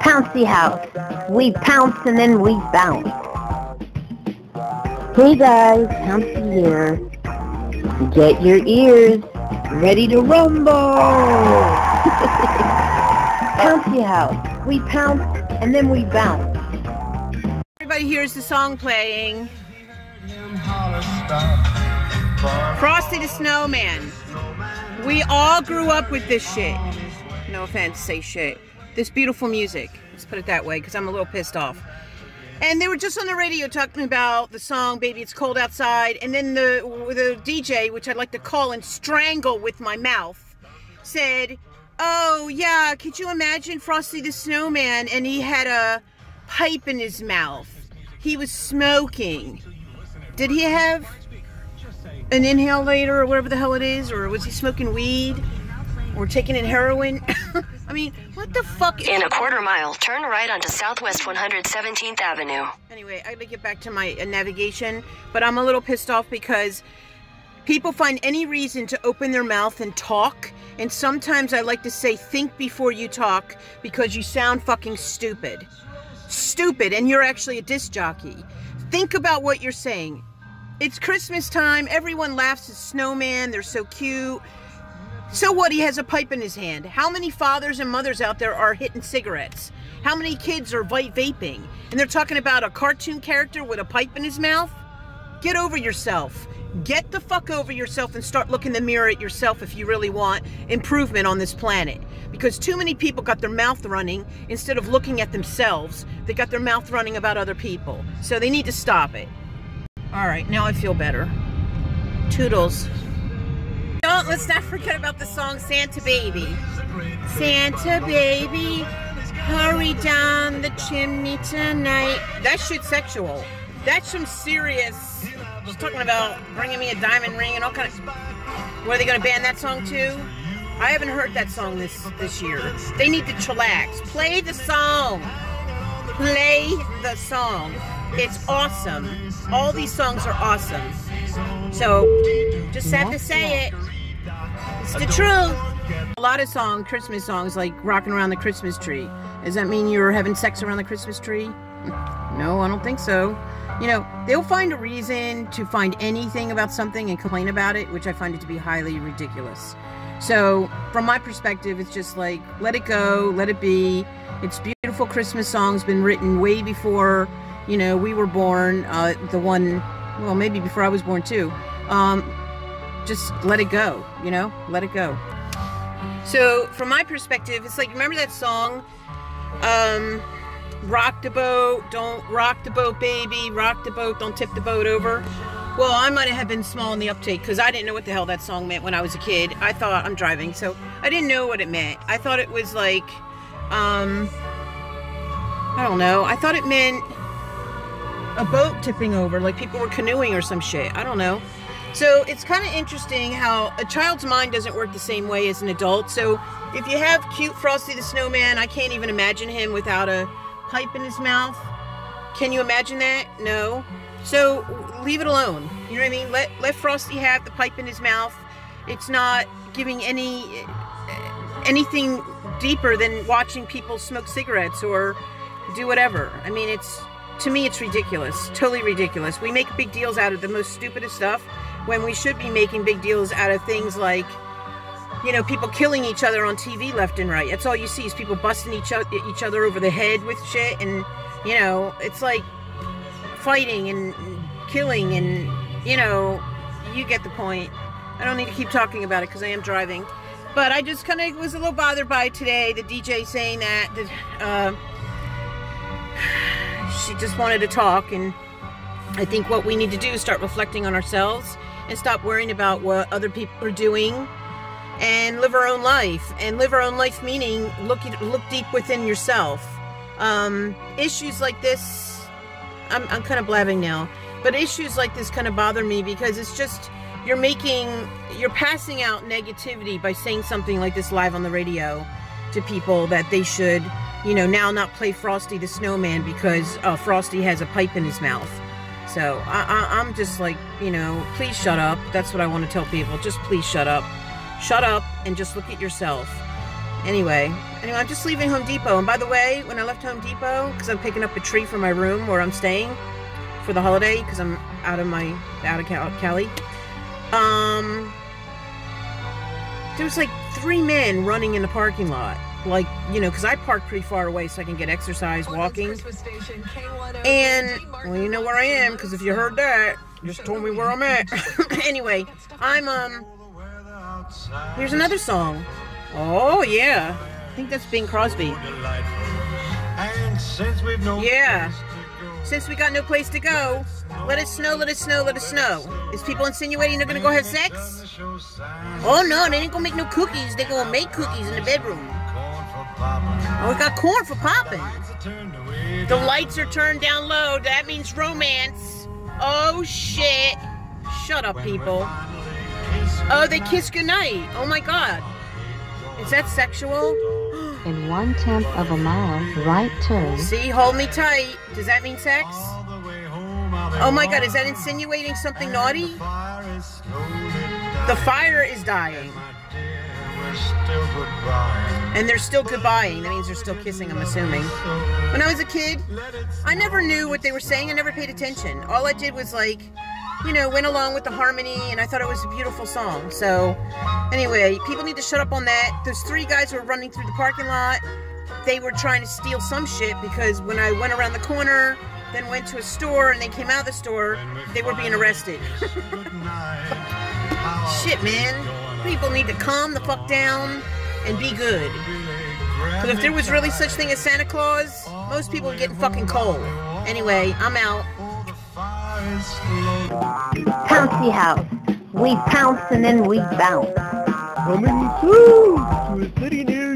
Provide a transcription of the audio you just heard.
Pouncy House. We pounce and then we bounce. Hey guys, Pouncy here. Get your ears ready to rumble! Pouncy House. We pounce and then we bounce. Everybody hears the song playing. Frosty the Snowman. We all grew up with this shit. No offense, say shit. This beautiful music. Let's put it that way, because I'm a little pissed off. And they were just on the radio talking about the song "Baby It's Cold Outside," and then the the DJ, which I'd like to call and strangle with my mouth, said, "Oh yeah, could you imagine Frosty the Snowman?" And he had a pipe in his mouth. He was smoking. Did he have an inhalator or whatever the hell it is, or was he smoking weed or taking in heroin? I mean, what the fuck? In a quarter mile, turn right onto Southwest 117th Avenue. Anyway, I gotta get back to my uh, navigation, but I'm a little pissed off because people find any reason to open their mouth and talk, and sometimes I like to say, think before you talk because you sound fucking stupid. Stupid, and you're actually a disc jockey. Think about what you're saying. It's Christmas time. Everyone laughs at Snowman. They're so cute. So what? He has a pipe in his hand. How many fathers and mothers out there are hitting cigarettes? How many kids are vaping? And they're talking about a cartoon character with a pipe in his mouth? Get over yourself. Get the fuck over yourself and start looking in the mirror at yourself if you really want improvement on this planet. Because too many people got their mouth running instead of looking at themselves. They got their mouth running about other people. So they need to stop it. All right, now I feel better. Toodles. Let's not forget about the song Santa Baby. Santa Baby, hurry down the chimney tonight. That shit's sexual. That's some serious. She's talking about bringing me a diamond ring and all kind of. What are they going to ban that song too? I haven't heard that song this this year. They need to chillax. Play the song. Play the song. It's awesome. All these songs are awesome. So, just have to say it. It's the truth. A lot of song, Christmas songs, like rocking around the Christmas tree. Does that mean you're having sex around the Christmas tree? No, I don't think so. You know, they'll find a reason to find anything about something and complain about it, which I find it to be highly ridiculous. So, from my perspective, it's just like, let it go, let it be. It's beautiful Christmas songs, been written way before, you know, we were born. Uh, the one, well, maybe before I was born too. Um, just let it go, you know, let it go. So, from my perspective, it's like, remember that song? Um, rock the boat, don't rock the boat, baby, rock the boat, don't tip the boat over. Well, I might have been small in the uptake because I didn't know what the hell that song meant when I was a kid. I thought I'm driving, so I didn't know what it meant. I thought it was like, um, I don't know. I thought it meant a boat tipping over, like people were canoeing or some shit. I don't know. So it's kind of interesting how a child's mind doesn't work the same way as an adult. So if you have cute Frosty the Snowman, I can't even imagine him without a pipe in his mouth. Can you imagine that? No. So leave it alone. You know what I mean? Let let Frosty have the pipe in his mouth. It's not giving any eh, anything deeper than watching people smoke cigarettes or do whatever. I mean, it's to me it's ridiculous. Totally ridiculous. We make big deals out of the most stupidest stuff when we should be making big deals out of things like you know, people killing each other on TV left and right. That's all you see is people busting each other, each other over the head with shit, and you know, it's like fighting and killing, and you know, you get the point. I don't need to keep talking about it because I am driving, but I just kind of was a little bothered by today the DJ saying that that uh, she just wanted to talk, and I think what we need to do is start reflecting on ourselves and stop worrying about what other people are doing and live our own life. And live our own life meaning look look deep within yourself. Um, issues like this I'm, I'm kind of blabbing now but issues like this kind of bother me because it's just you're making you're passing out negativity by saying something like this live on the radio to people that they should you know now not play frosty the snowman because uh, frosty has a pipe in his mouth so I, I, i'm just like you know please shut up that's what i want to tell people just please shut up shut up and just look at yourself Anyway, anyway, I'm just leaving Home Depot. And by the way, when I left Home Depot, because I'm picking up a tree for my room where I'm staying for the holiday, because I'm out of my out of Cal- Cali. Um, there was like three men running in the parking lot, like you know, because I park pretty far away so I can get exercise walking. And well, you know where I am, because if you heard that, you just told me where I'm at. anyway, I'm um. Here's another song. Oh yeah, I think that's Bing Crosby. Yeah. Since we got no place to go, let it snow, let it snow, let it snow. Is people insinuating they're gonna go have sex? Oh no, they ain't gonna make no cookies. They gonna make cookies in the bedroom. Oh, we got corn for popping. The lights are turned down low. That means romance. Oh shit. Shut up, people. Oh, they kiss goodnight. Oh my god. Is that sexual? In one tenth of a mile, right turn. See, hold me tight. Does that mean sex? Oh my god, is that insinuating something naughty? The fire is dying. And they're still goodbying. That means they're still kissing, I'm assuming. When I was a kid, I never knew what they were saying. I never paid attention. All I did was like, you know, went along with the harmony and I thought it was a beautiful song. So, anyway, people need to shut up on that. Those three guys were running through the parking lot. They were trying to steal some shit because when I went around the corner, then went to a store and they came out of the store, they were being arrested. shit, man. People need to calm the fuck down and be good. Because if there was really such thing as Santa Claus, most people would get fucking cold. Anyway, I'm out. Pouncy House. We pounce and then we bounce. Coming soon to a city near